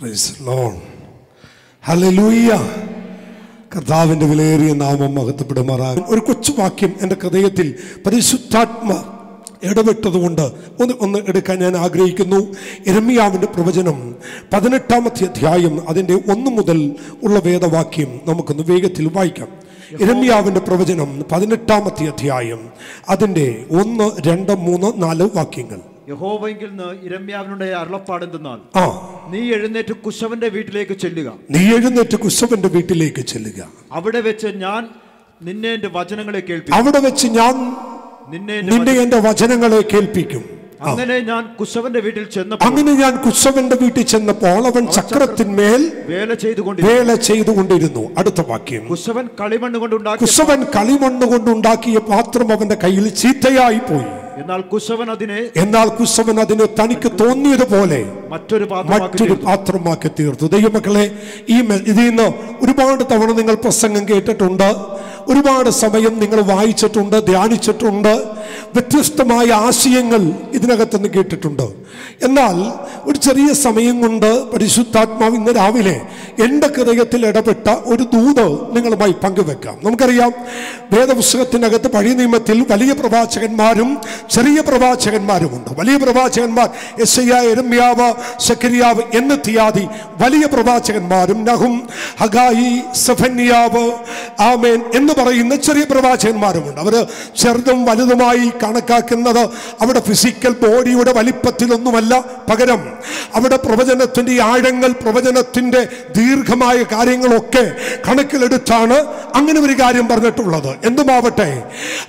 Price loan hallelujah കർത്താവിന്റെ വിലയേറിയ നാമം മഹത്വപ്പെടുമാറാകും ഒരു കൊച്ചു വാക്യം എന്റെ ഹൃദയത്തിൽ പരിശുദ്ധാത്മ ഇടപെട്ടതുകൊണ്ട് ഒന്ന് ഒന്ന് എടുക്കാൻ ഞാൻ ആഗ്രഹിക്കുന്നു. എരമിയാവിന്റെ പ്രവചനം പതിനെട്ടാമത്തെ അധ്യായം അതിന്റെ ഒന്ന് മുതൽ ഉള്ള വേദവാക്യം നമുക്കൊന്ന് വേഗത്തിൽ വായിക്കാം. എരമിയാവിന്റെ പ്രവചനം പതിനെട്ടാമത്തെ അധ്യായം അതിന്റെ ഒന്ന് രണ്ട് മൂന്ന് നാല് വാക്യങ്ങൾ. യഹോവെങ്കിൽ നിന്ന് അരുളപ്പാട് എന്തെന്നാൽ ആ. നീ എഴുന്നേറ്റ് കുശവന്റെ വീട്ടിലേക്ക് ചെല്ലുക. നീ എഴുന്നേറ്റ് കുശവന്റെ വീട്ടിലേക്ക് ചെല്ലുക. അവിടെ വെച്ച് ഞാൻ നിന്നെ എന്റെ വചനങ്ങളെ കേൾപ്പിക്കും. അവിടെ വെച്ച് ഞാൻ നിന്നെ നിന്നെ എന്റെ വചനങ്ങളെ കേൾപ്പിക്കും. അങ്ങനെ ഞാൻ കുശവന്റെ വീട്ടിൽ ചെന്നപ്പോൾ അങ്ങനെ ഞാൻ കുശവന്റെ വീട്ടിൽ ചെന്നപ്പോൾ അവൻ ചക്രത്തിന്മേൽ വേല ചെയ്തുകൊണ്ട് വേല ചെയ്തുകൊണ്ടിരുന്നു. അടുത്ത വാക്യം. കുശവൻ കളിമണ്ണ് കൊണ്ടുണ്ടാക്കി കുശവൻ കളിമണ്ണ് കൊണ്ടുണ്ടാക്കിയ പാത്രം അവന്റെ കയ്യിൽ ചീത്തയായി പോയി. എന്നാൽ കുശവൻ അതിനെ എന്നാൽ കുശവൻ അതിനെ തനിക്ക് തോന്നിയതുപോലെ മറ്റൊരു മറ്റൊരു തീർത്തു. പാത്രമാക്കി തീർത്തു ദൈവമക്കളെ ഈ ഇതിൽ നിന്ന് ഒരുപാട് തവണ നിങ്ങൾ പ്രസംഗം കേട്ടിട്ടുണ്ട് ഒരുപാട് സമയം നിങ്ങൾ വായിച്ചിട്ടുണ്ട് ധ്യാനിച്ചിട്ടുണ്ട്. വ്യത്യസ്തമായ ആശയങ്ങൾ ഇതിനകത്ത് നിന്ന് കേട്ടിട്ടുണ്ട്. എന്നാൽ ഒരു ചെറിയ സമയം കൊണ്ട് പരിശുദ്ധാത്മാവ് ഇന്ന് രാവിലെ എന്റെ ഹൃദയത്തിൽ ഇടപെട്ട ഒരു ദൂത് നിങ്ങളുമായി പങ്കുവെക്കാം. നമുക്കറിയാം വേദപുസ്തകത്തിനകത്ത് പഴയ നിയമത്തിൽ വലിയ പ്രവാചകന്മാരും ചെറിയ പ്രവാചകന്മാരുമുണ്ട്. വലിയ പ്രവാചകന്മാർ എസ്ഐയ എരമ്യാവ് സക്കരിയാവ് എന്നെത്തിയാതി വലിയ പ്രവാചകന്മാരും നഹും ഹഗായി സഫന്യാവ് ആമേൻ എന്ന് പറയുന്ന ചെറിയ പ്രവാചകന്മാരുമുണ്ട്. അവർ ചെറുതും വലുതുമായി കണക്കാക്കുന്നത് അവിടെ ഫിസിക്കൽ ബോഡിയുടെ വലിപ്പത്തിലൊന്നുമല്ല പകരം. അവിടെ പ്രവചനത്തിന്റെ ആഴങ്ങൾ പ്രവചനത്തിന്റെ ദീർഘമായ കാര്യങ്ങളൊക്കെ കണക്കിലെടുത്താണ് അങ്ങനെ ഒരു കാര്യം പറഞ്ഞിട്ടുള്ളത്. എന്തുമാവട്ടെ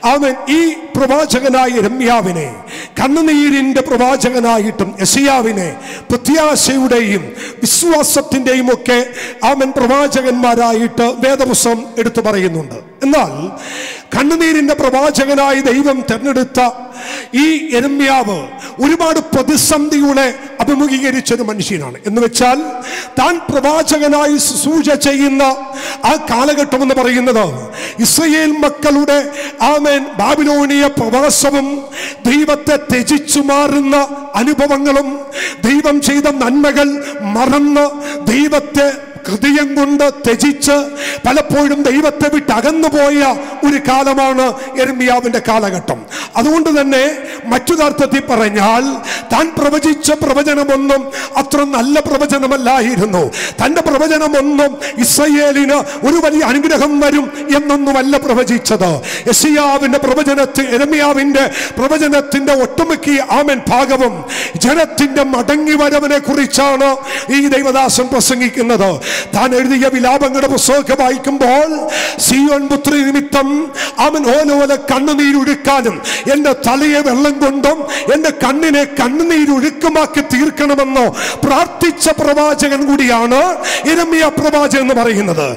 അവൻ ഈ പ്രവാചകനായ രമ്യാവിനെ കണ്ണുനീരിന്റെ പ്രവാചകനായിട്ടും എസിയാവിനെ പ്രത്യാശയുടെയും വിശ്വാസത്തിന്റെയും ഒക്കെ അവൻ പ്രവാചകന്മാരായിട്ട് വേദപുസ്തകം എടുത്തു പറയുന്നുണ്ട്. എന്നാൽ കണ്ണുനീരിന്റെ പ്രവാചകനായി ദൈവം തെരഞ്ഞെടുത്ത ഈ എരമ്യാവ് ഒരുപാട് പ്രതിസന്ധികളെ അഭിമുഖീകരിച്ചൊരു മനുഷ്യനാണ്. എന്ന് വെച്ചാൽ താൻ പ്രവാചകനായി ശുശ്രൂഷ ചെയ്യുന്ന ആ കാലഘട്ടം എന്ന് പറയുന്നത് ഇസ്രയേൽ മക്കളുടെ ആമേൻ ബാബിലോണിയ പ്രവാസവും ദൈവത്തെ ത്യജിച്ചു മാറുന്ന അനുഭവങ്ങളും ദൈവം ചെയ്ത നന്മകൾ മറന്ന് ദൈവത്തെ ഹൃദയം കൊണ്ട് ത്യജിച്ച് പലപ്പോഴും ദൈവത്തെ വിട്ട് അകന്നുപോയ ഒരു കാലമാണ് എരുമിയാവിന്റെ കാലഘട്ടം. അതുകൊണ്ട് തന്നെ മറ്റൊരർത്ഥത്തിൽ പറഞ്ഞാൽ താൻ പ്രവചിച്ച പ്രവചനമൊന്നും അത്ര നല്ല പ്രവചനമല്ലായിരുന്നു. തന്റെ പ്രവചനമൊന്നും ഇസ്രയേലിന് ഒരു വലിയ അനുഗ്രഹം വരും എന്നൊന്നുമല്ല പ്രവചിച്ചത്. യസിയാവിന്റെ പ്രവചനത്തിൽ എരമിയാവിന്റെ പ്രവചനത്തിന്റെ ഒട്ടുമിക്ക ആമൻ ഭാഗവും ജനത്തിന്റെ മടങ്ങി വരവിനെ കുറിച്ചാണ് ഈ ദൈവദാസൻ പ്രസംഗിക്കുന്നത്. താൻ എഴുതിയ വിലാപങ്ങളുടെ പുസ്തകമൊക്കെ വായിക്കുമ്പോൾ സിയോൻ പുത്രി നിമിത്തം അവൻ ഓലോല കണ്ണുനീരൊഴുക്കാനും എന്റെ തലയെ വെള്ളം കൊണ്ടും എന്റെ കണ്ണിനെ കണ്ണുനീരൊഴുക്കുമാക്കി തീർക്കണമെന്നോ പ്രാർത്ഥിച്ച പ്രവാചകൻ കൂടിയാണ് ഇരമ്യ പ്രവാചകൻ എന്ന് പറയുന്നത്.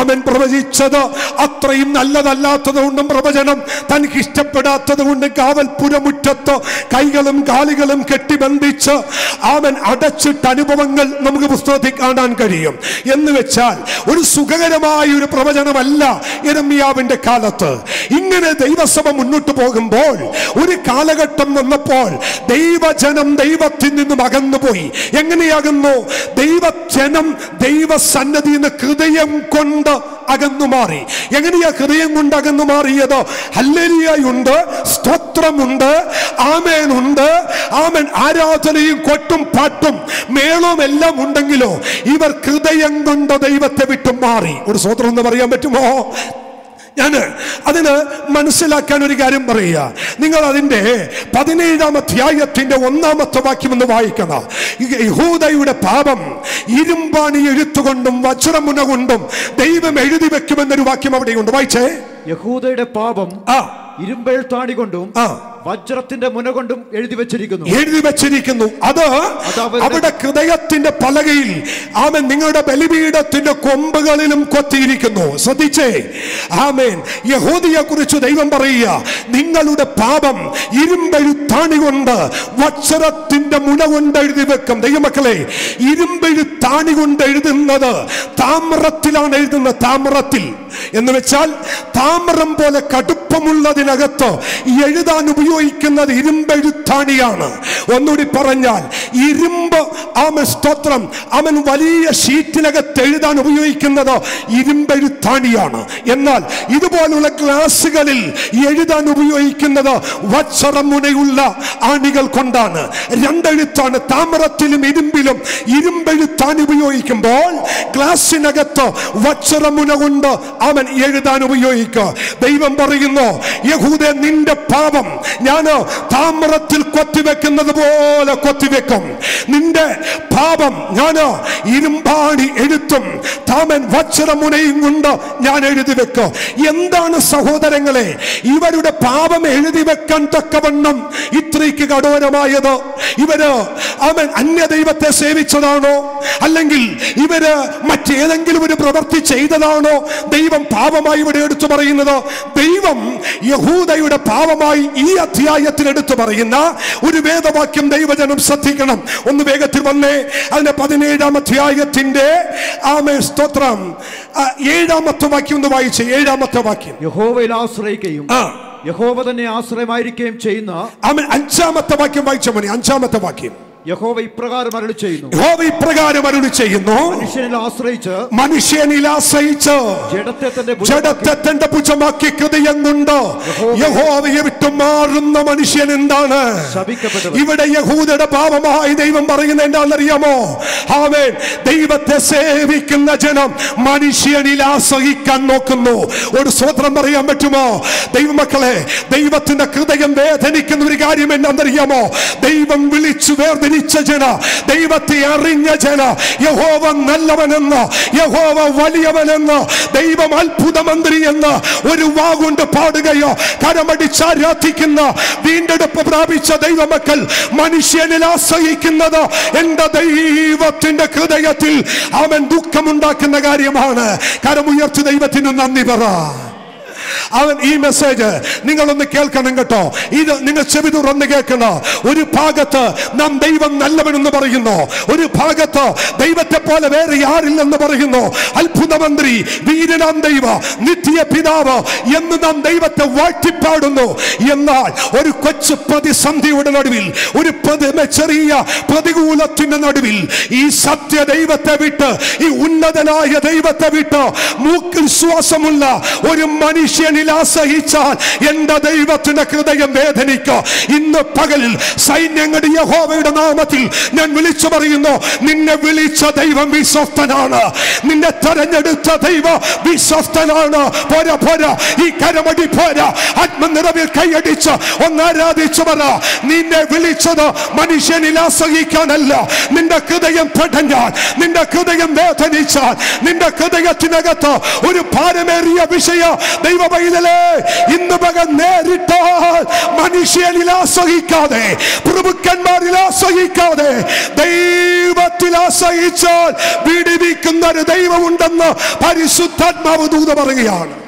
അവൻ പ്രവചിച്ചത് അത്രയും നല്ലതല്ലാത്തത് കൊണ്ടും പ്രവചനം തനിക്ക് ഇഷ്ടപ്പെടാത്തത് കൊണ്ട് കാവൽപുരമുറ്റത്ത് കൈകളും കാലുകളും കെട്ടിബന്ധിച്ച് അവൻ അടച്ചിട്ട അനുഭവങ്ങൾ നമുക്ക് പുസ്തകത്തിൽ കാണാൻ കഴിയും. എന്ന് വെച്ചാൽ ഒരു സുഖകരമായ ഒരു പ്രവചനമല്ല ഇരമ്യാവിന്റെ കാലത്ത്. ഇങ്ങനെ ദൈവസഭ മുന്നോട്ട് പോകുമ്പോൾ ഒരു കാലഘട്ടം വന്നപ്പോൾ ദൈവജനം ദൈവത്തിൽ നിന്നും അകന്നുപോയി. എങ്ങനെയാകുന്നു? ദൈവജനം ദൈവസന്നതി ഹൃദയം കൊണ്ട് അകന്നു മാറി. എങ്ങനെയാ ഹൃദയം കൊണ്ട് അകന്നു മാറിയത്? ഹല്ലരിയുണ്ട് സ്തോത്രമുണ്ട് ആമേനുണ്ട് ആമൻ. ആരാധനയും കൊട്ടും പാട്ടും മേളവും എല്ലാം ഉണ്ടെങ്കിലോ ഇവർ ഹൃദയം കൊണ്ട് ദൈവത്തെ വിട്ടു മാറി. ഒരു സ്തോത്രം എന്ന് പറയാൻ പറ്റുമോ? ഞാൻ അതിന് മനസ്സിലാക്കാൻ ഒരു കാര്യം പറയുക. നിങ്ങൾ അതിന്റെ പതിനേഴാം അധ്യായത്തിന്റെ ഒന്നാമത്തെ വാക്യം ഒന്ന് വായിക്കണം. യഹൂദയുടെ പാപം ഇരുമ്പാണി എഴുത്തുകൊണ്ടും വജ്രമുന കൊണ്ടും ദൈവം എഴുതി വെക്കുമെന്നൊരു വാക്യം അവിടെയുണ്ട്. വായിച്ചേ. യഹൂദയുടെ പാപം ആ. ഇരുമ്പെഴുത്താണി കൊണ്ടും ആ. വജ്രത്തിന്റെ മുന കൊണ്ടും എഴുതി വെച്ചിരിക്കുന്നു. എഴുതി വെച്ചിരിക്കുന്നു. അത് അവിടെ ഹൃദയത്തിന്റെ പലകയിൽ ആമൻ നിങ്ങളുടെ ബലിപീഠത്തിന്റെ കൊമ്പുകളിലും കൊത്തിയിരിക്കുന്നു. ശ്രദ്ധിച്ചേ. ആമേൻ. യഹൂദിയെ കുറിച്ച് ദൈവം പറയുക നിങ്ങളുടെ പാപം ഇരുമ്പെഴുത്താണി കൊണ്ട് വജ്രത്തിന്റെ മുന കൊണ്ട് എഴുതി വെക്കും. ദൈവമക്കളെ ഇരുമ്പെഴുത്താണി കൊണ്ട് എഴുതുന്നത് താമ്രത്തിലാണ് എഴുതുന്നത്. താമ്രത്തിൽ എന്ന് വെച്ചാൽ താമ്രം പോലെ കടുപ്പമുള്ളതിനകത്ത് എഴുതാൻ ഉപയോഗിക്കുന്ന ഉപയോഗിക്കുന്നത് ഇരുമ്പെഴുത്താണിയാണ്. ഒന്നുകൂടി പറഞ്ഞാൽ ഇരുമ്പ് ആമൻ സ്തോത്രം അവൻ വലിയ ഷീറ്റിനകത്ത് എഴുതാൻ ഉപയോഗിക്കുന്നത് ഇരുമ്പെഴുത്താണിയാണ്. എന്നാൽ ഇതുപോലുള്ള ഗ്ലാസുകളിൽ എഴുതാൻ ഉപയോഗിക്കുന്നത് വച്ചറമുനയുള്ള ആണികൾ കൊണ്ടാണ്. രണ്ടെഴുത്താണ് താമരത്തിലും ഇരുമ്പിലും ഇരുമ്പെഴുത്താൻ ഉപയോഗിക്കുമ്പോൾ ഗ്ലാസിനകത്ത് വച്ചറമുന കൊണ്ട് അവൻ എഴുതാൻ ഉപയോഗിക്കുക. ദൈവം പറയുന്നു യഹൂദ നിന്റെ പാപം ഞാൻ താമ്രത്തിൽ കൊത്തിവെക്കുന്നത് പോലെ കൊത്തിവെക്കും. നിന്റെ പാപം ഞാൻ ഇരുമ്പാണി എഴുത്തും താമൻ വച്ചറമുനയും കൊണ്ട് ഞാൻ എഴുതി വെക്കും. എന്താണ് സഹോദരങ്ങളെ ഇവരുടെ പാപം എഴുതി വെക്കാൻ തക്കവണ്ണം ഇത്രയ്ക്ക് കഠോരമായത്. ഇവർ അവൻ അന്യദൈവത്തെ സേവിച്ചതാണോ? അല്ലെങ്കിൽ ഇവർ മറ്റേതെങ്കിലും ഒരു പ്രവൃത്തി ചെയ്തതാണോ? ദൈവം പാപമായി ഇവിടെ എടുത്തു പറയുന്നത്. ദൈവം യഹൂദയുടെ പാപമായി ഈ അധ്യായത്തിൽ എടുത്തു പറയുന്ന ഒരു വേദവാക്യം ദൈവജനം ശ്രദ്ധിക്കണം. ഒന്ന് വേഗത്തിൽ വന്നേ. അതിന്റെ പതിനേഴാം അധ്യായത്തിന്റെ ആമേ സ്തോത്രം. ഏഴാമത്തെ വാക്യം ഒന്ന് വായിച്ചേ. ഏഴാമത്തെ വാക്യം. യഹോവയിൽ ആശ്രയിക്കുകയും യഹോവ തന്നെ ആശ്രയമായിരിക്കുകയും ചെയ്യുന്ന അവൻ അഞ്ചാമത്തെ വാക്യം വായിച്ച മതി അഞ്ചാമത്തെ വാക്യം. യഹോവ ഇപ്രകാരം അരുളി ചെയ്യുന്നു. യഹോവ ഇപ്രകാരം അരുളി ചെയ്യുന്നു. മനുഷ്യനിൽ ആശ്രയിച്ച് മനുഷ്യനിൽ ആശ്രയിച്ച് ജഡത്തെ തന്റെ ഭുജമാക്കി ജഡത്തെ തന്റെ ഭുജമാക്കി ഹൃദയം കൊണ്ട് യഹോവയെ വിട്ടു മാറുന്ന മനുഷ്യൻ എന്താണ്? ഇവിടെ യഹൂദയുടെ പാപമായി ദൈവം പറയുന്നത് എന്താണെന്നറിയാമോ? ആമേൻ ദൈവത്തെ സേവിക്കുന്ന ജനം മനുഷ്യനിൽ ആശ്രയിക്കാൻ നോക്കുന്നു. ഒരു സ്വത്രം പറയാൻ പറ്റുമോ? ദൈവമക്കളെ ദൈവത്തിന്റെ ഹൃദയം വേദനിക്കുന്ന ഒരു കാര്യം എന്താണെന്നറിയാമോ? ദൈവം വിളിച്ചു വേർതിരിച്ച ജന ദൈവത്തെ അറിഞ്ഞ ജന യഹോവ നല്ലവനെന്ന് യഹോവ വലിയവനെന്ന് ദൈവം അത്ഭുത മന്ത്രി എന്ന് ഒരു വാഗുണ്ട് പാടുകയോ കരമടിച്ച് ആരാധിക്കുന്ന വീണ്ടെടുപ്പ് പ്രാപിച്ച ദൈവമക്കൾ മനുഷ്യനിൽ ആശ്രയിക്കുന്നത് എന്റെ ദൈവത്തിന്റെ ഹൃദയത്തിൽ അവൻ ദുഃഖമുണ്ടാക്കുന്ന കാര്യമാണ്. കരമുയർത്തി ദൈവത്തിന് നന്ദി പറ. അവൻ ഈ മെസ്സേജ് നിങ്ങളൊന്ന് കേൾക്കണം കേട്ടോ. ഇത് നിങ്ങൾ ചെവി തുറന്ന് കേൾക്കണം. ഒരു ഭാഗത്ത് നാം ദൈവം നല്ലവനെന്ന് പറയുന്നു. ഒരു ഭാഗത്ത് ദൈവത്തെ പോലെ വേറെ ആരില്ലെന്ന് പറയുന്നു. അത്ഭുതമന്ത്രി വീരനാം ദൈവ നിത്യ പിതാവ് എന്ന് നാം ദൈവത്തെ വാഴ്ത്തിപ്പാടുന്നു. എന്നാൽ ഒരു കൊച്ചു പ്രതിസന്ധിയുടെ നടുവിൽ ഒരു ചെറിയ പ്രതികൂലത്തിന്റെ നടുവിൽ ഈ സത്യ ദൈവത്തെ വിട്ട് ഈ ഉന്നതനായ ദൈവത്തെ വിട്ട് മൂക്കിൽ ശ്വാസമുള്ള ഒരു മനുഷ്യനിൽ ആശ്രയിച്ചാൽ എന്റെ ദൈവത്തിന്റെ ഹൃദയം വേദനിക്കോ. ഇന്ന് പകലിൽ സൈന്യങ്ങളുടെ യഹോവയുടെ നാമത്തിൽ ഞാൻ വിളിച്ചു പറയുന്നു നിന്നെ വിളിച്ച ദൈവം വിശ്വസ്തനാണ്. നിന്നെ തെരഞ്ഞെടുത്ത ദൈവം വിശ്വസ്തനാണ്. പോരാ പോരാ. ഈ കരമടി പോരാ. ആത്മനിറവിൽ കൈയടിച്ച് ഒന്ന് ആരാധിച്ചു പറ. നിന്നെ വിളിച്ചത് മനുഷ്യനിൽ ആശ്രയിക്കാനല്ല. നിന്റെ ഹൃദയം പെടഞ്ഞാൽ നിന്റെ ഹൃദയം വേദനിച്ചാൽ നിന്റെ ഹൃദയത്തിനകത്ത് ഒരു ഭാരമേറിയ വിഷയം ദൈവ പൈതലേ ഇന്ന് പകൽ നേരിട്ടാൽ മനുഷ്യനിൽ ആശ്രയിക്കാതെ പ്രഭുക്കന്മാരിൽ ആശ്രയിക്കാതെ ദൈവത്തിൽ ആശ്രയിച്ചാൽ പീഡിപ്പിക്കുന്ന ഒരു ദൈവമുണ്ടെന്ന് പരിശുദ്ധാത്മാവ് ദൂത പറയുകയാണ്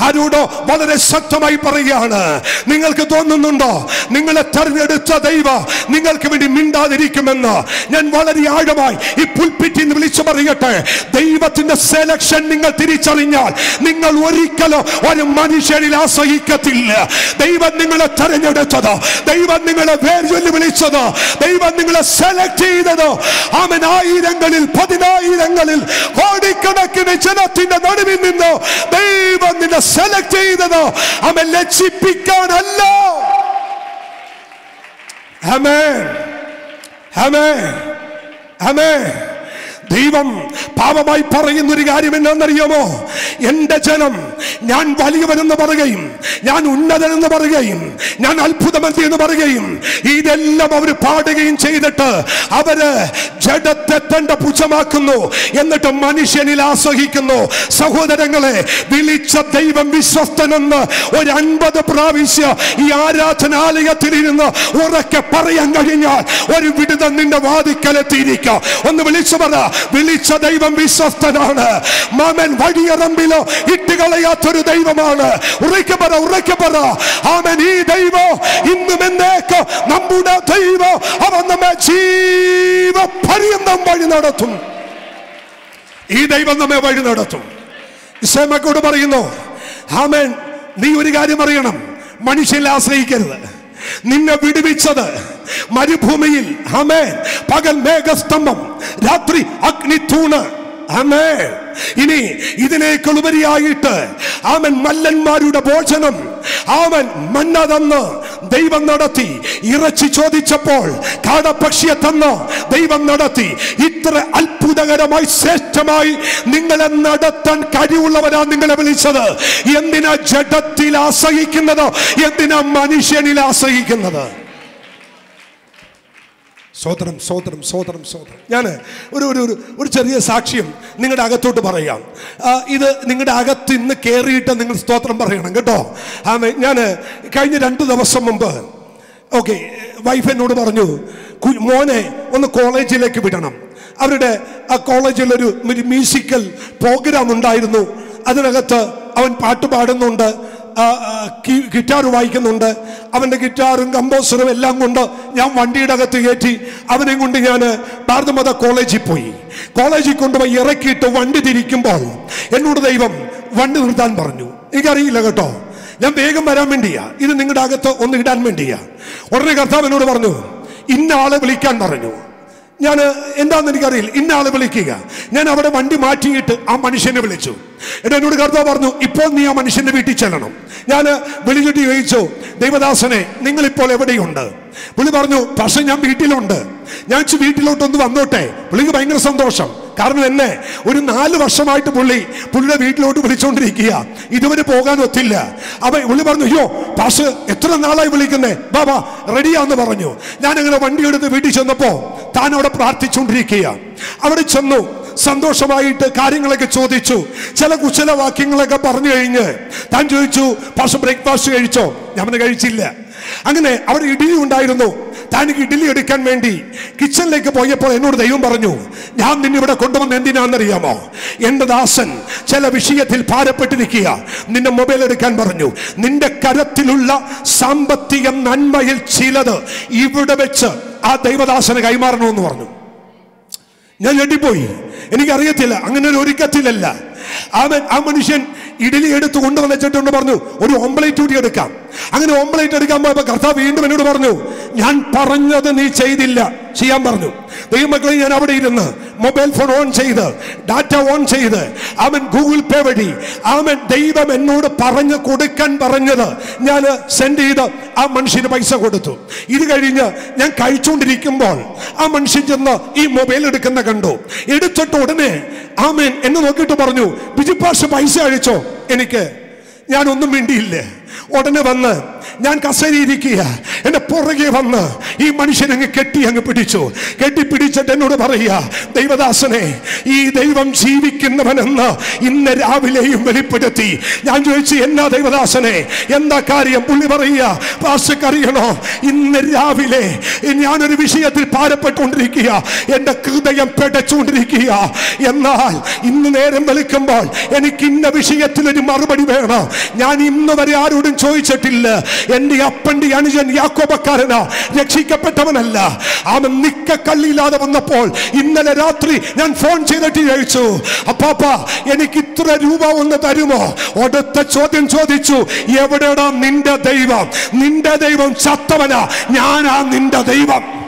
ആരോടോ വളരെ ശക്തമായി പറയുകയാണ്. നിങ്ങൾക്ക് തോന്നുന്നുണ്ടോ? നിങ്ങളെ തെരഞ്ഞെടുത്ത ദൈവ നിങ്ങൾക്ക് വേണ്ടി മിണ്ടാതിരിക്കുമെന്ന് ഞാൻ വളരെ ആഴമായി ഈ പുൽപ്പിറ്റിൽ നിന്ന് വിളിച്ചു പറയട്ടെ. ദൈവത്തിന്റെ സെലക്ഷൻ നിങ്ങൾ തിരിച്ചറിഞ്ഞാൽ നിങ്ങൾ ഒരിക്കലും ഒരു മനുഷ്യനിൽ ആശ്രയിക്കത്തില്ല. ദൈവം നിങ്ങളെ തെരഞ്ഞെടുത്തത് ദൈവം നിങ്ങളെ വേർചൊല്ലി വിളിച്ചത് ദൈവം നിങ്ങളെ സെലക്ട് ചെയ്തത്. അവൻ ആയിരങ്ങളിൽ പതിനായിരങ്ങളിൽ കോടിക്കണക്കിന് ജനത്തിന്റെ നടുവിൽ നിന്ന് ദൈവം നിന്നെ സെലക്ട് ചെയ്തത് അവൻ ലക്ഷിപ്പിക്കാനല്ല Amen. Amen. Amen. ദൈവം പാപമായി പറയുന്ന ഒരു കാര്യം എന്നാണെന്നറിയാമോ എന്റെ ജനം ഞാൻ വലിയവനെന്ന് പറയുകയും ഞാൻ ഉന്നതനെന്ന് പറയുകയും ഞാൻ അത്ഭുതമന്തി എന്ന് പറയുകയും ഇതെല്ലാം അവർ പാടുകയും ചെയ്തിട്ട് അവർ ജഡത്തെ തന്റെ പുച്ഛമാക്കുന്നു എന്നിട്ട് മനുഷ്യനിൽ ആസ്വഹിക്കുന്നു. സഹോദരങ്ങളെ വിളിച്ച ദൈവം വിശ്വസ്തനെന്ന് ഒരു അൻപത് പ്രാവശ്യം ഈ ആരാധനാലയത്തിൽ ഇരുന്ന് ഉറക്കെ പറയാൻ കഴിഞ്ഞാൽ ഒരു വിടുതം നിന്റെ വാതിക്കലെത്തിയിരിക്കാം. ഒന്ന് വിളിച്ചു പറ വിളിച്ച ദൈവം വിശ്വസ്തനാണ്. മാമൻ വഴിയറമ്പിലോ ഇട്ടുകളയാത്തൊരു ദൈവമാണ്. ഉറയ്ക്കപ്പറ ഉറയ്ക്കപ്പറ ആമൻ ഈ ദൈവം ഇന്നും എന്നേക്ക് നമ്മുടെ ദൈവം അവൻ നമ്മെ ജീവപര്യന്തം വഴി നടത്തും. ഈ ദൈവം നമ്മെ വഴി നടത്തും. ഇസേമക്കോട് പറയുന്നു ആമേൻ നീ ഒരു കാര്യം അറിയണം. മനുഷ്യനെ ആശ്രയിക്കരുത്. നിന്നെ വിടുവിച്ചത് മരുഭൂമിയിൽ. ഹമേ പകൽ മേഘസ്തംഭം രാത്രി അഗ്നിത്തൂണ്. ഹമേ ഇനി ഇതിനേക്കുപരിയായിട്ട് ആമൻ മല്ലന്മാരുടെ ഭോജനം ആമൻ മന്ന തന്ന് ദൈവം നടത്തി. ഇറച്ചി ചോദിച്ചപ്പോൾ കാടപ്പക്ഷിയെ തന്ന്. ദൈവം നടത്തി. ഇത്ര അത്ഭുതകരമായി ശ്രേഷ്ഠമായി നിങ്ങളെ നടത്താൻ കഴിവുള്ളവരാ നിങ്ങളെ വിളിച്ചത്. എന്തിനാ ജഡത്തിൽ ആശ്രയിക്കുന്നത്? എന്തിനാ മനുഷ്യനിൽ ആശ്രയിക്കുന്നത്? സോദരം സോദരം സോദരം സോദരം ഞാൻ ഒരു ഒരു ഒരു ചെറിയ സാക്ഷ്യം നിങ്ങളുടെ അകത്തോട്ട് പറയാം ഇത് നിങ്ങളുടെ അകത്ത് ഇന്ന് കയറിയിട്ട് നിങ്ങൾ സ്തോത്രം പറയണം കേട്ടോ? ആമേ ഞാൻ കഴിഞ്ഞ രണ്ട് ദിവസം മുമ്പ് ഓക്കെ വൈഫ് എന്നോട് പറഞ്ഞു മോനെ ഒന്ന് കോളേജിലേക്ക് വിടണം. അവരുടെ ആ കോളേജിൽ ഒരു മ്യൂസിക്കൽ പ്രോഗ്രാം ഉണ്ടായിരുന്നു. അതിനകത്ത് അവൻ പാട്ട് പാടുന്നുണ്ട്. ആ, ആ, ഗിറ്റാർ വായിക്കുന്നുണ്ട്. അവന്റെ ഗിറ്റാറും കമ്പോസറും എല്ലാം കൊണ്ട് ഞാൻ വണ്ടിയുടെ അകത്ത് കയറ്റി അവനെയും കൊണ്ട് ഞാൻ ഭാരതമത കോളേജിൽ പോയി. കോളേജിൽ കൊണ്ടുപോയി ഇറക്കിയിട്ട് വണ്ടി തിരിക്കുമ്പോൾ എന്നോട് ദൈവം വണ്ടി നിർത്താൻ പറഞ്ഞു. എനിക്കറിയില്ല കേട്ടോ. ഞാൻ വേഗം വരാൻ വേണ്ടിയാ. ഇത് നിങ്ങളുടെ അകത്ത് ഒന്ന് ഇടാൻ വേണ്ടിയാ. ഉടനെ കർത്താവ് എന്നോട് പറഞ്ഞു ഇന്ന ആളെ വിളിക്കാൻ പറഞ്ഞു. ഞാൻ എന്താണെന്ന് എനിക്കറിയില്ല. ഇന്ന ആളെ വിളിക്കുക. ഞാൻ അവിടെ വണ്ടി മാറ്റിയിട്ട് ആ മനുഷ്യനെ വിളിച്ചു. എന്നിട്ട് എന്നോട് കർത്താവ് പറഞ്ഞു ഇപ്പോൾ നീ ആ മനുഷ്യന്റെ വീട്ടിൽ ചെല്ലണം. ഞാൻ വിളിച്ചിട്ട് ചോദിച്ചു ദൈവദാസനെ നിങ്ങളിപ്പോൾ എവിടെയുണ്ട്? പുള്ളി പറഞ്ഞു പക്ഷെ ഞാൻ വീട്ടിലുണ്ട്. ഞാൻ വീട്ടിലോട്ടൊന്ന് വന്നോട്ടെ. പുള്ളിക്ക് ഭയങ്കര സന്തോഷം. കാരണം എന്നെ ഒരു നാല് വർഷമായിട്ട് പുള്ളി പുള്ളിയുടെ വീട്ടിലോട്ട് വിളിച്ചുകൊണ്ടിരിക്കുക ഇതുവരെ പോകാൻ ഒത്തില്ല. അപ്പൊ പുള്ളി പറഞ്ഞു അയ്യോ പാസ് എത്ര നാളായി വിളിക്കുന്നേ? ബാബാ റെഡിയാന്ന് പറഞ്ഞു. ഞാൻ അങ്ങനെ വണ്ടി എടുത്ത് വീട്ടിൽ ചെന്നപ്പോ താൻ അവിടെ പ്രാർത്ഥിച്ചുകൊണ്ടിരിക്കുക അവിടെ ചെന്നു സന്തോഷമായിട്ട് കാര്യങ്ങളൊക്കെ ചോദിച്ചു. ചില കുശല വാക്യങ്ങളൊക്കെ പറഞ്ഞു കഴിഞ്ഞ് താൻ ചോദിച്ചു പാസ് ബ്രേക്ക്ഫാസ്റ്റ് കഴിച്ചോ? ഞാൻ കഴിച്ചില്ല. അങ്ങനെ അവിടെ ഇഡ്ഡലി ഉണ്ടായിരുന്നു. താനിക്ക് ഇഡ്ഡലി എടുക്കാൻ വേണ്ടി കിച്ചണിലേക്ക് പോയപ്പോൾ എന്നോട് ദൈവം പറഞ്ഞു ഞാൻ നിന്നെ ഇവിടെ കൊണ്ടുവന്ന് എന്തിനാണെന്നറിയാമോ? എന്റെ ദാസൻ ചില വിഷയത്തിൽ ഭാരപ്പെട്ടിരിക്കുക. നിന്റെ മൊബൈൽ എടുക്കാൻ പറഞ്ഞു. നിന്റെ കരത്തിലുള്ള സാമ്പത്തിക നന്മയിൽ ചിലത് ഇവിടെ വെച്ച് ആ ദൈവദാസന് കൈമാറണമെന്ന് പറഞ്ഞു. ഞാൻ ഞെട്ടിപ്പോയി. എനിക്കറിയത്തില്ല. അങ്ങനെ ഒരു ഒരുക്കത്തിലല്ല. ആ മനുഷ്യൻ ഇഡലി എടുത്ത് കൊണ്ടുവന്നിട്ടുണ്ട് പറഞ്ഞു. ഒരു ഓംപ്ലേറ്റ് കൂടി എടുക്കാം. അങ്ങനെ ഓംപ്ലേറ്റ് എടുക്കാൻ പോയപ്പോൾ കർത്താവ് വീണ്ടും എന്നോട് പറഞ്ഞു ഞാൻ പറഞ്ഞത് നീ ചെയ്തില്ല. ചെയ്യാൻ പറഞ്ഞു ദൈവമക്കളെ ഞാൻ അവിടെ ഇരുന്ന് മൊബൈൽ ഫോൺ ഓൺ ചെയ്ത് ഡാറ്റ ഓൺ ചെയ്ത് അവൻ ഗൂഗിൾ പേ വഴി അവൻ ദൈവം എന്നോട് പറഞ്ഞു കൊടുക്കാൻ പറഞ്ഞത് ഞാൻ സെൻഡ് ചെയ്ത് ആ മനുഷ്യന് പൈസ കൊടുത്തു. ഇത് കഴിഞ്ഞ് ഞാൻ കഴിച്ചുകൊണ്ടിരിക്കുമ്പോൾ ആ മനുഷ്യൻ ചെന്ന് ഈ മൊബൈൽ എടുക്കുന്ന കണ്ടു. എടുത്തിട്ട് ഉടനെ ആമേൻ എന്നെ നോക്കിയിട്ട് പറഞ്ഞു ബിജുപാഷ പൈസ അഴിച്ചോ എനിക്ക് ഞാനൊന്നും വേണ്ടിയില്ല ഉടനെ വന്ന് ഞാൻ കസരിയിരിക്കുക. എന്റെ പുറകെ വന്ന് ഈ മനുഷ്യൻ അങ്ങ് കെട്ടി അങ്ങ് പിടിച്ചു. കെട്ടി പിടിച്ചിട്ട് എന്നോട് പറയുക ദൈവദാസനെ ഈ ദൈവം ജീവിക്കുന്നവനെന്ന് ഇന്ന് രാവിലെയും വെളിപ്പെടുത്തി. ഞാൻ ചോദിച്ചു എന്നാ ദൈവദാസനെ എന്താ കാര്യം? പുള്ളി പറയുക അറിയണോ ഇന്ന് രാവിലെ ഞാനൊരു വിഷയത്തിൽ പാരപ്പെട്ടുകൊണ്ടിരിക്കുക എന്റെ ഹൃദയം പെടച്ചുകൊണ്ടിരിക്കുക. എന്നാൽ ഇന്ന് നേരം വെളുക്കുമ്പോൾ എനിക്ക് ഇന്ന വിഷയത്തിൽ ഒരു മറുപടി വേണം. ഞാൻ ഇന്ന് വരെ ആരോടും ചോദിച്ചിട്ടില്ല. എന്റെ അപ്പന്റെ അനുജൻ യാക്കോബക്കാരനാ രക്ഷിക്കപ്പെട്ടവനല്ല. അവൻ നിക്ക കല്ലില്ലാതെ വന്നപ്പോൾ ഇന്നലെ രാത്രി ഞാൻ ഫോൺ ചെയ്തിട്ട് ചോദിച്ചു അപ്പാപ്പ എനിക്ക് ഇത്ര രൂപ ഒന്ന് തരുമോ? ഒടുത്ത ചോദ്യം ചോദിച്ചു എവിടെടാ നിന്റെ ദൈവം? നിന്റെ ദൈവം ചത്തവനാ. ഞാനാ നിന്റെ ദൈവം.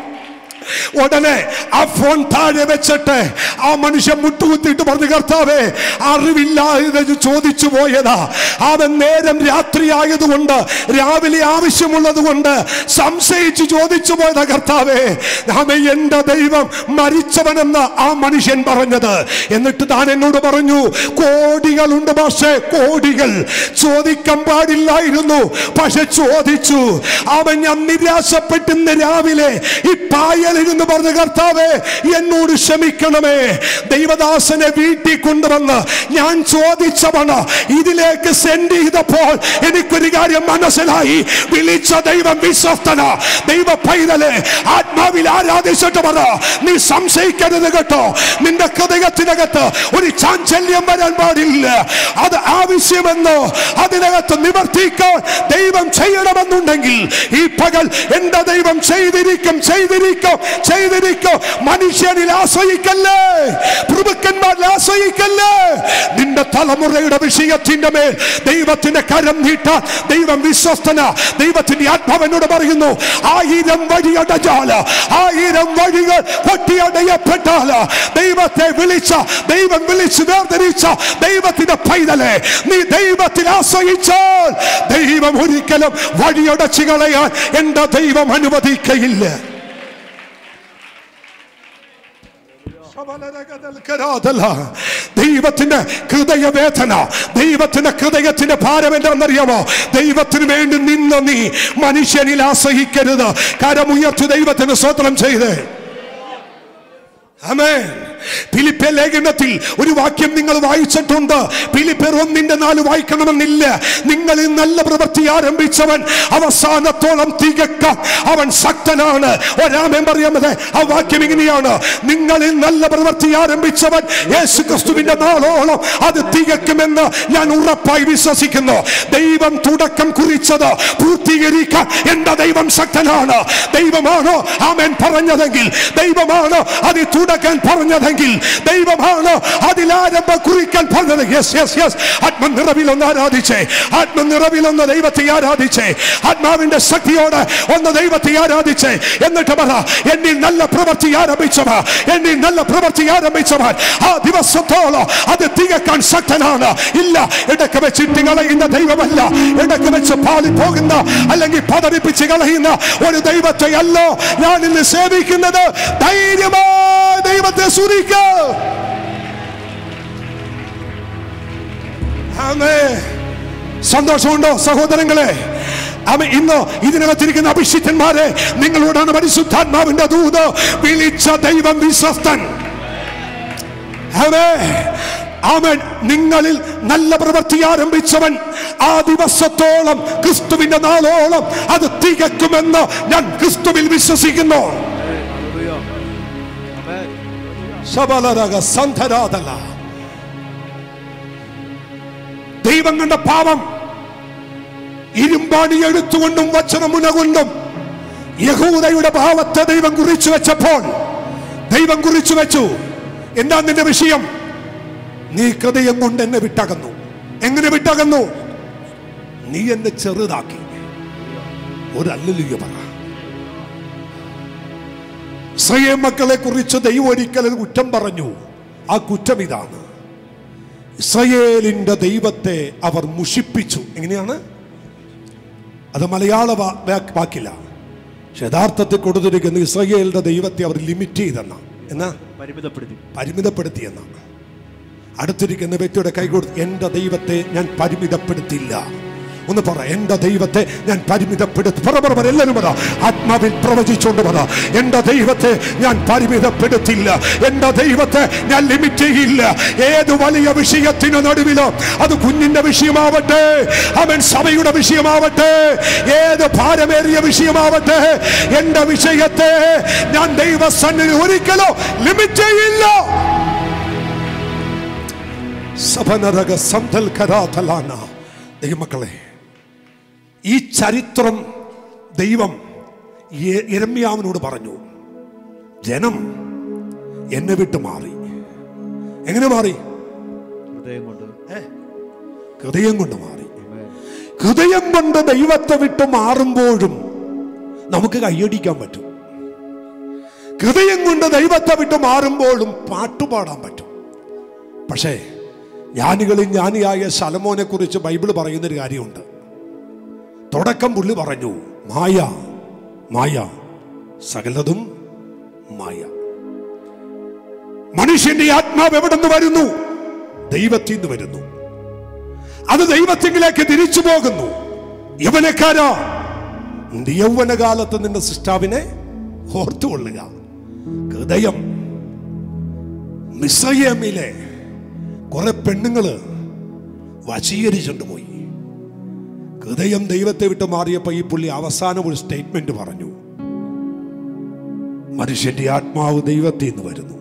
ഉടനെ ആ ഫോൺ താഴെ വെച്ചിട്ട് ആ മനുഷ്യൻ മുട്ടുകുത്തിയിട്ട് പറഞ്ഞു കർത്താവേ അറിവില്ലാതെ ചോദിച്ചു പോയതാ. അവൻ നേരം രാത്രി ആയതുകൊണ്ട് രാവിലെ ആവശ്യമുള്ളത് കൊണ്ട് സംശയിച്ച് ചോദിച്ചു പോയതാ കർത്താവേ. അവൻ എന്റെ ദൈവം മരിച്ചവനെന്ന് ആ മനുഷ്യൻ പറഞ്ഞത്. എന്നിട്ട് താൻ എന്നോട് പറഞ്ഞു കോടികളുണ്ട് പക്ഷേ കോടികൾ ചോദിക്കാൻ പാടില്ലായിരുന്നു പക്ഷെ ചോദിച്ചു. അവൻ ഞാൻ നിരാശപ്പെട്ടിന്ന് രാവിലെ ഈ പായലിരുന്ന് പറഞ്ഞ കർത്താവെ എന്നോട് ക്ഷമിക്കണമേ. ദൈവദാസനെ വീട്ടിൽ കൊണ്ടുവന്ന് ഞാൻ ചോദിച്ചവണ് ഇതിലേക്ക് സെൻഡ് ചെയ്തപ്പോൾ എനിക്കൊരു കാര്യം മനസ്സിലായി. വിളിച്ച ദൈവം വിശ്വസ്തന. ദൈവ പൈതലെ ആത്മാവിൽ ആരാധിച്ചിട്ട് പറ. നീ സംശയിക്കരുത് കേട്ടോ. നിന്റെ ഹൃദയത്തിനകത്ത് ഒരു ചാഞ്ചല്യം വരാൻ പാടില്ല. അത് ആവശ്യമെന്നോ അതിനകത്ത് നിവർത്തിക്കാൻ ദൈവം ചെയ്യണമെന്നുണ്ടെങ്കിൽ ഈ പകൽ എന്റെ ദൈവം ചെയ്തിരിക്കും ചെയ്തിരിക്കും. ചെയ്തിരിക്കും. മനുഷ്യനിൽ ആശ്രയിക്കല്ലേ? പ്രഭുക്കന്മാരിൽ ആശ്രയിക്കല്ലേ? നിന്റെ തലമുറയുടെ വിഷയത്തിന്റെ മേൽ ദൈവത്തിന്റെ കരം നീട്ടാൻ ദൈവം വിശ്വസ്തന. ദൈവത്തിന്റെ ആത്മാവനോട് പറയുന്നു ആയിരം വഴി അടഞ്ഞാൽ ആയിരം വഴികൾ കൊട്ടിയടയപ്പെട്ടാൽ ദൈവത്തെ വിളിച്ച ദൈവം വിളിച്ച് വേർതിരിച്ച ദൈവത്തിന്റെ പൈതലെ നീ ദൈവത്തിൽ ആശ്രയിച്ചാൽ ദൈവം ഒരിക്കലും വഴിയടച്ചു കളയാൻ എന്റെ ദൈവം അനുവദിക്കയില്ല. ദൈവത്തിന്റെ ഹൃദയവേദന ദൈവത്തിന്റെ ഹൃദയത്തിന്റെ ഭാരം എന്താണെന്നറിയാമോ? ദൈവത്തിന് വേണ്ടി നിന്ന് നീ മനുഷ്യനിൽ ആശ്രയിക്കരുത്. കരമുയർത്തി ദൈവത്തിന് സ്വത്രം ചെയ്തേ. ആമേൻ. ഫിലിപ്പെ ലേഖനത്തിൽ ഒരു വാക്യം നിങ്ങൾ വായിച്ചിട്ടുണ്ട്. ഫിലിപ്പർ ഒന്നിന്റെ നാല് വായിക്കണമെന്നില്ല. നിങ്ങൾ നല്ല പ്രവൃത്തി ആരംഭിച്ചവൻ അവസാനത്തോളം തികക്കാം. അവൻ ശക്തനാണ്. ഒരാമേ പറയാമത് ആ വാക്യം ഇങ്ങനെയാണ്. നിങ്ങളിൽ നല്ല പ്രവൃത്തി ആരംഭിച്ചവൻ യേശു ക്രിസ്തുവിന്റെ നാളോളം അത് തികക്കുമെന്ന് ഞാൻ ഉറപ്പായി വിശ്വസിക്കുന്നു. ദൈവം തുടക്കം കുറിച്ചത് പൂർത്തീകരിക്കാൻ എന്റെ ദൈവം ശക്തനാണ്. ദൈവമാണോ ആമേൻ പറഞ്ഞതെങ്കിൽ ദൈവമാണോ അത് തുടക്കാൻ പറഞ്ഞതെങ്കിൽ ദൈവമാണ് അതിലാരംഭ കുറിക്കാൻ പറഞ്ഞത്. യെസ് യെസ് യെസ് ആത്മനിറവിൽ ഒന്ന് ആരാധിച്ചേ. ആത്മനിറവിൽ ഒന്ന് ദൈവത്തെ ആരാധിച്ചേ. ആത്മാവിന്റെ ശക്തിയോടെ ഒന്ന് ദൈവത്തെ ആരാധിച്ചേ. എന്നിട്ട് പറ എന്നിൽ നല്ല പ്രവൃത്തി ആരംഭിച്ചവർ എന്നിൽ നല്ല പ്രവൃത്തി ആരംഭിച്ചവർ ആ ദിവസത്തോളം അത് തികക്കാൻ ശക്തനാണ്. ഇല്ല ഇടയ്ക്ക് വെച്ച് കളയുന്ന ദൈവമല്ല. ഇടയ്ക്ക് വെച്ച് പാലി പോകുന്ന അല്ലെങ്കിൽ പതറിപ്പിച്ച് കളയുന്ന ഒരു ദൈവത്തെ അല്ലോ ഞാൻ ഇന്ന് സേവിക്കുന്നത്. ധൈര്യമായി ദൈവത്തെ സ്തുതിക്കുക ആമേ സന്തോഷമുണ്ടോ സഹോദരങ്ങളെ? അവ ഇന്ന് ഇതിനകത്തിരിക്കുന്ന അഭിഷിക്തന്മാരെ നിങ്ങളോടാണ് പരിശുദ്ധാത്മാവിന്റെ ദൂത് വിളിച്ച ദൈവം വിശ്വസ്തൻ. ആമേ ആമേൻ. നിങ്ങളിൽ നല്ല പ്രവൃത്തി ആരംഭിച്ചവൻ ആ ദിവസത്തോളം ക്രിസ്തുവിന്റെ നാളോളം അത് തികക്കുമെന്ന് ഞാൻ ക്രിസ്തുവിൽ വിശ്വസിക്കുന്നു. ശബലരക സന്ധരാതല. ദൈവം കണ്ട പാപം. ഇരുമ്പാണി എടുത്തുകൊണ്ടും വചനമുന കൊണ്ടും യഹൂദയുടെ ഭാവത്തെ ദൈവം കുറിച്ചു വെച്ചപ്പോൾ ദൈവം കുറിച്ചു വെച്ചു. എന്താ നിന്റെ വിഷയം? നീ ഹൃദയം കൊണ്ട് എന്നെ വിട്ടകന്നു. എങ്ങനെ വിട്ടകന്നു? നീ എന്നെ ചെറുതാക്കി. ഒരല്ലുക പറ. ഇസ്രയേൽ മക്കളെ കുറിച്ച് ദൈവം ഒരിക്കലും കുറ്റം പറഞ്ഞു. ആ കുറ്റം ഇതാണ്. ഇസ്രയേലിന്റെ ദൈവത്തെ അവർ മുഷിപ്പിച്ചു. എങ്ങനെയാണ്? അത് മലയാള വാക്കില്ല പക്ഷെ യഥാർത്ഥത്തിൽ കൊടുത്തിരിക്കുന്ന ഇസ്രയേലിന്റെ ദൈവത്തെ അവർ ലിമിറ്റ് ചെയ്തെന്ന. എന്നാ? പരിമിതപ്പെടുത്തി. പരിമിതപ്പെടുത്തി എന്നാണ് അടുത്തിരിക്കുന്ന വ്യക്തിയുടെ കൈ കൊടുത്ത് എന്റെ ദൈവത്തെ ഞാൻ പരിമിതപ്പെടുത്തില്ല. ഒന്ന് പറ എന്റെ ദൈവത്തെ ഞാൻ പരിമിതപ്പെടുത്തി. പറ പറ എല്ലാവരും പറ ആത്മാവിൽ പ്രവചിച്ചുകൊണ്ട് പറ എന്റെ ദൈവത്തെ ഞാൻ പരിമിതപ്പെടുത്തില്ല എന്റെ ദൈവത്തെ ഞാൻ ലിമിറ്റ് ചെയ്യില്ല ഏത് വലിയ വിഷയത്തിന് നടുവിലോ അത് കുഞ്ഞിന്റെ വിഷയമാവട്ടെ അവൻ സഭയുടെ വിഷയമാവട്ടെ ഏത് ഭാരമേറിയ വിഷയമാവട്ടെ എന്റെ വിഷയത്തെ ഞാൻ ദൈവസന്നിധി ഒരിക്കലോ ലിമിറ്റ് ചെയ്യില്ല. സഭനരക സന്തൽ കരാതലാന ദൈവമക്കളെ ഈ ചരിത്രം ദൈവം ഇരമ്യാവിനോട് പറഞ്ഞു ജനം എന്നെ വിട്ട് മാറി. എങ്ങനെ മാറി? ഹൃദയം കൊണ്ട്. ഹൃദയം കൊണ്ട് മാറി. ഹൃദയം കൊണ്ട് ദൈവത്തെ വിട്ട് മാറുമ്പോഴും നമുക്ക് കൈയടിക്കാൻ പറ്റും. ഹൃദയം കൊണ്ട് ദൈവത്തെ വിട്ട് മാറുമ്പോഴും പാട്ടുപാടാൻ പറ്റും. പക്ഷേ ജ്ഞാനികളിൽ ജ്ഞാനിയായ ശലമോനെ കുറിച്ച് ബൈബിൾ പറയുന്നൊരു കാര്യമുണ്ട്. തുടക്കം പുള്ളി പറഞ്ഞു മായ മായ സകലതും മായ. മനുഷ്യന്റെ ആത്മാവ് എവിടെ നിന്ന് വരുന്നു? ദൈവത്തിൽ നിന്ന് വരുന്നു. അത് ദൈവത്തിങ്കിലേക്ക് തിരിച്ചു പോകുന്നു. യൗവനക്കാരാ നിന്റെ യൗവനകാലത്ത് നിന്റെ സിസ്റ്റാവിനെ ഓർത്തുകൊള്ളുക. ഹൃദയം മിസയമിലെ കുറെ പെണ്ണുങ്ങൾ വശീകരിച്ചുകൊണ്ട് പോയി. ഹൃദയം ദൈവത്തെ വിട്ട് മാറിയപ്പോൾ ഈ പുള്ളി അവസാനം ഒരു സ്റ്റേറ്റ്മെന്റ് പറഞ്ഞു. മനുഷ്യന്റെ ആത്മാവ് ദൈവത്തിൽ നിന്ന് വരുന്നു.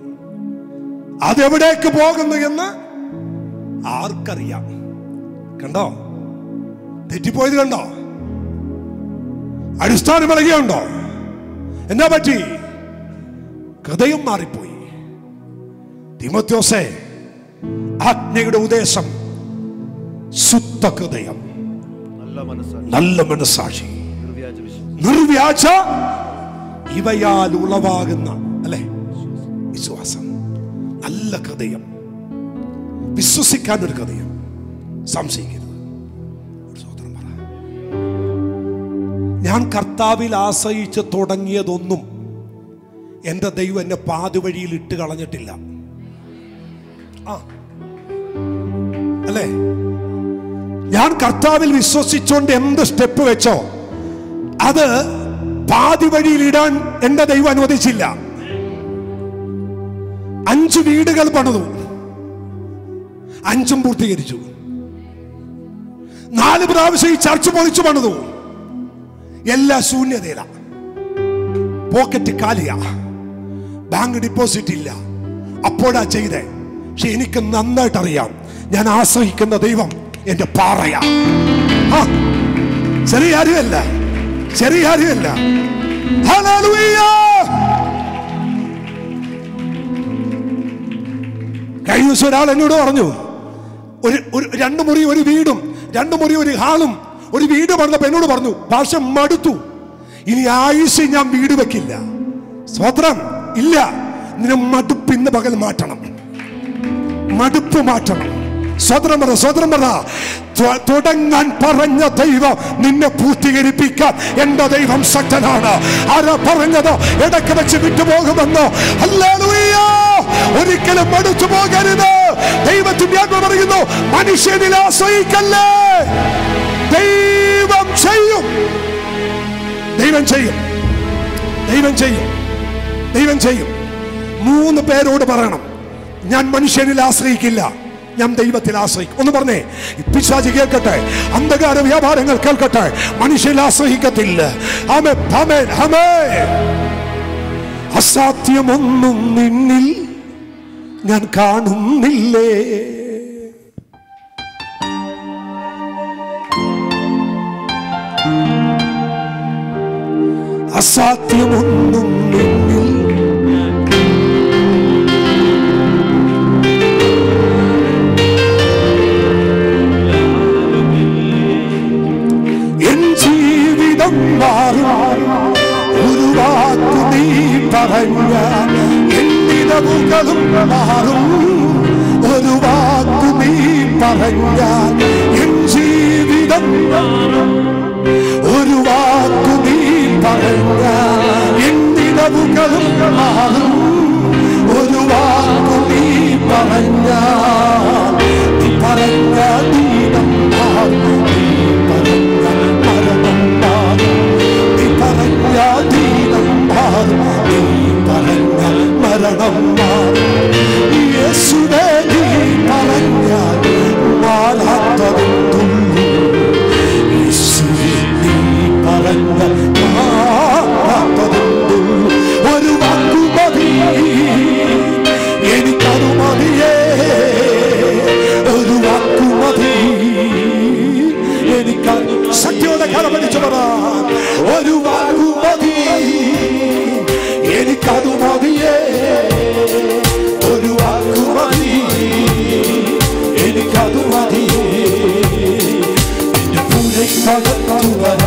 അതെവിടേക്ക് പോകുന്നു എന്ന് ആർക്കറിയാം. കണ്ടോ? തെറ്റിപ്പോയത് കണ്ടോ? അടിസ്ഥാനം ഇളകിയുണ്ടോ എന്നാ പറ്റി? ഹൃദയം മാറിപ്പോയി. തിമത്യോസെ ആജ്ഞയുടെ ഉദ്ദേശം ശുദ്ധ ഹൃദയം നല്ല മനസ്സാക്ഷി. നിർവ്യാജ ഇവയാൽ ഉളവാകുന്ന അല്ലെ? വിശ്വാസം. നല്ല ഹൃദയം. വിശ്വസിക്കാൻ ഒരു ഹൃദയം സംശയിക്കരുത് ഞാൻ കർത്താവിൽ ആശ്രയിച്ച് തുടങ്ങിയതൊന്നും എന്റെ ദൈവം എന്നെ പാതുവഴിയിൽ ഇട്ട് കളഞ്ഞിട്ടില്ല. ആ. അല്ലേ? ഞാൻ കർത്താവിൽ വിശ്വസിച്ചുകൊണ്ട് എന്ത് സ്റ്റെപ്പ് വെച്ചോ അത് പാതി വഴിയിൽ ഇടാൻ എന്റെ ദൈവം അനുവദിച്ചില്ല. അഞ്ച് വീടുകൾ പണിതു. അഞ്ചും പൂർത്തീകരിച്ചു. നാല് പ്രാവശ്യം ഈ ചർച്ച് പൊളിച്ചു പണിതു. എല്ലാ ശൂന്യതയില. പോക്കറ്റ് കാലിയ. ബാങ്ക് ഡിപ്പോസിറ്റ് ഇല്ല. അപ്പോഴാ ചെയ്തേ. പക്ഷെ എനിക്ക് നന്നായിട്ട് അറിയാം ഞാൻ ആശ്രയിക്കുന്ന ദൈവം എന്റെ പാറയാ. ആ, ചെറിയ കാര്യമല്ല. ചെറിയ കാര്യമല്ല. കഴിഞ്ഞ ദിവസം ഒരാൾ എന്നോട് പറഞ്ഞു ഒരു ഒരു രണ്ട് മുറി ഒരു വീടും രണ്ട് മുറി ഒരു ഹാളും ഒരു വീട് പറഞ്ഞപ്പോ എന്നോട് പറഞ്ഞു ഭാഷ മടുത്തു. ഇനി ആയുഷ് ഞാൻ വീട് വെക്കില്ല. സ്വത്രം ഇല്ല. നിന്നെ മടുപ്പ് ഇന്ന് പകൽ മാറ്റണം. മടുപ്പ് മാറ്റണം. സ്വതന്ത്രം പറ സ്വതന്ത്രം പറ. തുടങ്ങാൻ പറഞ്ഞ ദൈവം നിന്നെ പൂർത്തീകരിപ്പിക്കാൻ എന്റെ ദൈവം ശക്തനാണ് ആരാ പറഞ്ഞത്? ഇടയ്ക്ക് വെച്ച് വിട്ടുപോകുമെന്നോ? ഹല്ലേലൂയ! ഒരിക്കലും മടുത്തു പോകരുത്. ദൈവത്തിന്റെ ആത്മ പറയുന്നു മനുഷ്യനിൽ ആശ്രയിക്കല്ലേ? ദൈവം ചെയ്യും. ദൈവം ചെയ്യും. ദൈവം ചെയ്യും. ദൈവം ചെയ്യും. മൂന്ന് പേരോട് പറയണം ഞാൻ മനുഷ്യനിൽ ആശ്രയിക്കില്ല. ഞാൻ ദൈവത്തിൽ ആശ്രയിക്കും. ഒന്ന് പറഞ്ഞേ പിശാചി കേൾക്കട്ടെ അന്ധകാര വ്യാപാരങ്ങൾ കേൾക്കട്ടെ മനുഷ്യൻ ആശ്രയിക്കത്തില്ല. ആമേ അസാധ്യമൊന്നും നിന്നിൽ ഞാൻ കാണുന്നില്ലേ? അസാധ്യമൊന്നും പറഞ്ഞ എന്നിടവുകളും മാറും ഒരു വാക്കു നീ പറഞ്ഞ എൻ ജീവിതം ഒരു വാക്കു നീ പറഞ്ഞ എന്നിടവുകളും മാറും ഒരു വാക്കു നീ പറഞ്ഞ നീ പറഞ്ഞ Allah പൂരക്കകത്തു വരാ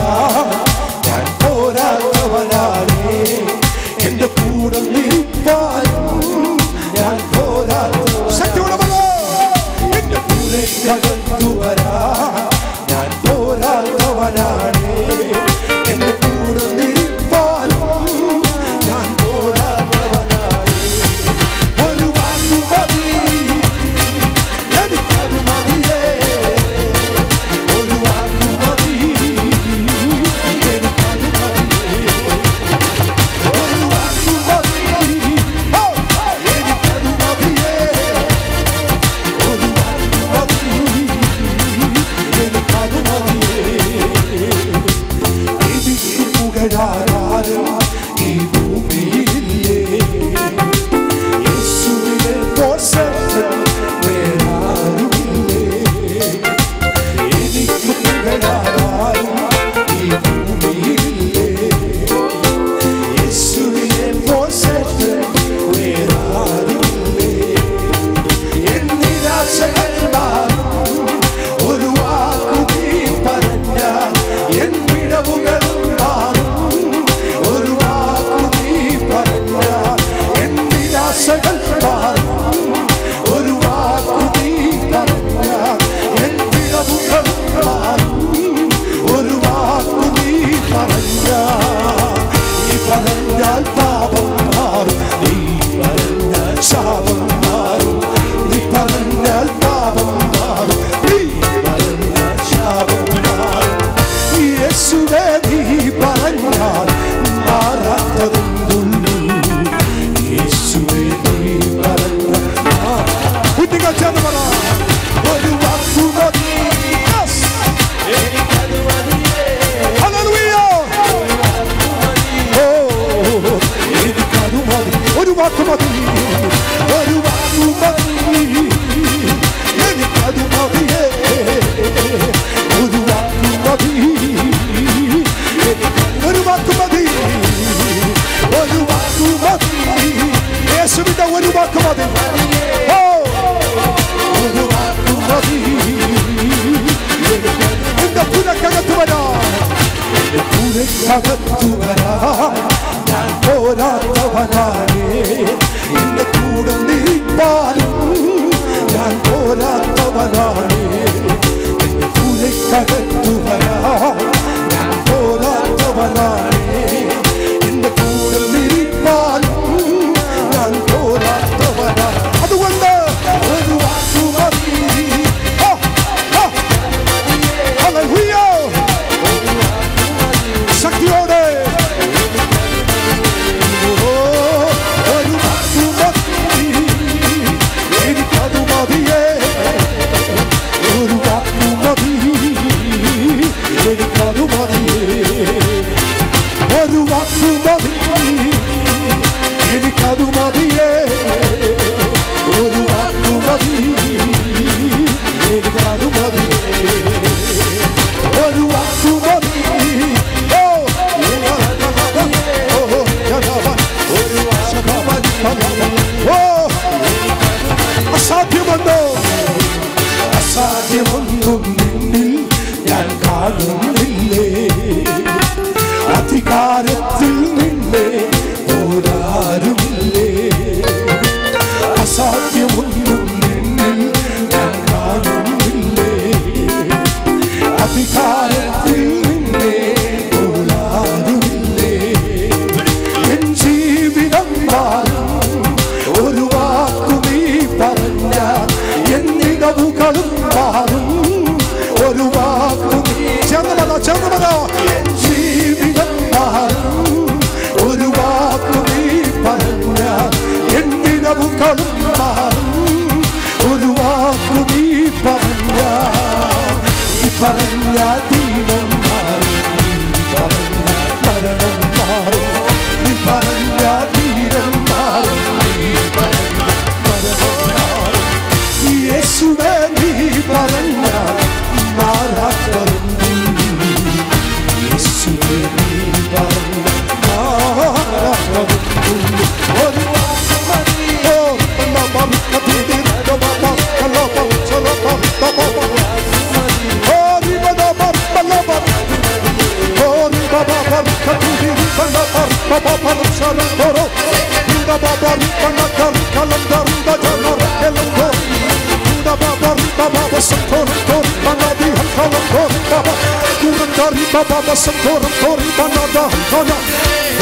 kabada santoram tori banada halkana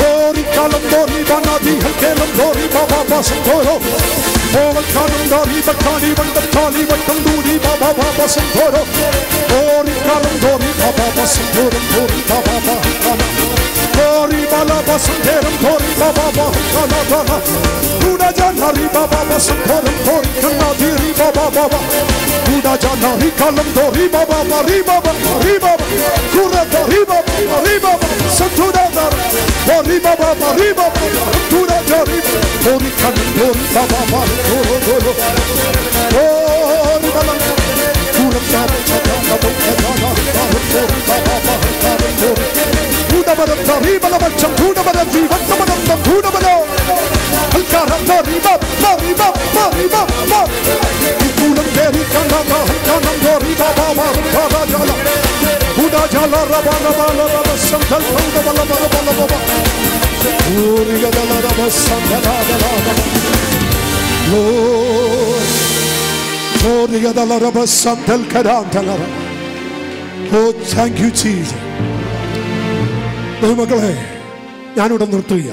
Ori kalam dori banadi halkelam dori baba basantoro Oval kanam dori bakani vandam kali vandam duri baba baba santoro Ori kalam dori baba basantoram tori baba baba Tori bala basın derim tori baba bahı kana dana Duna canari baba basın torim tori kırna diri baba baba Duna canari kalım dori baba mari baba mari baba Kure dori baba mari baba Sıtuna dar Dori baba mari baba Duna canari Tori kanım tori baba mari doro doro Tori balam Kure dori baba mari baba Tori baba mari baba Oh, thank you, Jesus. ദൈവമക്കളെ ഞാനിവിടെ നിർത്തുക